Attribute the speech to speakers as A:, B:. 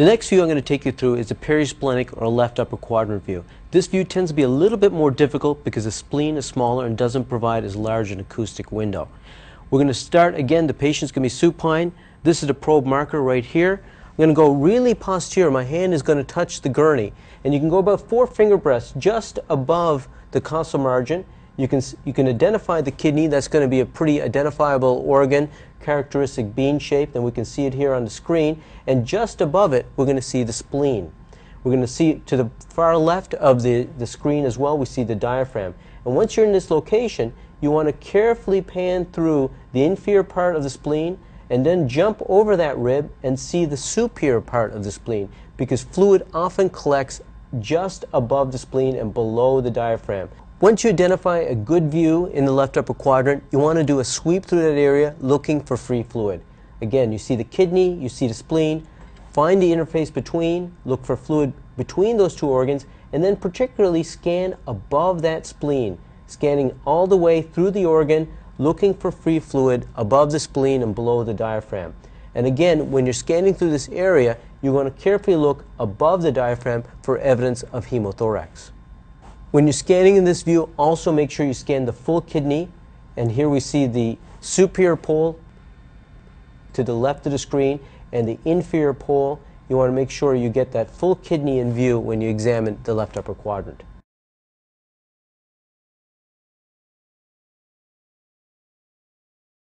A: The next view I'm going to take you through is a perisplenic or left upper quadrant view. This view tends to be a little bit more difficult because the spleen is smaller and doesn't provide as large an acoustic window. We're going to start again, the patient's going to be supine. This is the probe marker right here. I'm going to go really posterior. My hand is going to touch the gurney. And you can go about four finger breadths just above the costal margin. You can, you can identify the kidney. That's going to be a pretty identifiable organ, characteristic bean shape, and we can see it here on the screen. And just above it, we're going to see the spleen. We're going to see to the far left of the, the screen as well, we see the diaphragm. And once you're in this location, you want to carefully pan through the inferior part of the spleen and then jump over that rib and see the superior part of the spleen because fluid often collects just above the spleen and below the diaphragm. Once you identify a good view in the left upper quadrant, you want to do a sweep through that area looking for free fluid. Again, you see the kidney, you see the spleen, find the interface between, look for fluid between those two organs, and then particularly scan above that spleen, scanning all the way through the organ, looking for free fluid above the spleen and below the diaphragm. And again, when you're scanning through this area, you want to carefully look above the diaphragm for evidence of hemothorax. When you're scanning in this view, also make sure you scan the full kidney. And here we see the superior pole to the left of the screen and the inferior pole. You want to make sure you get that full kidney in view when you examine the left upper quadrant.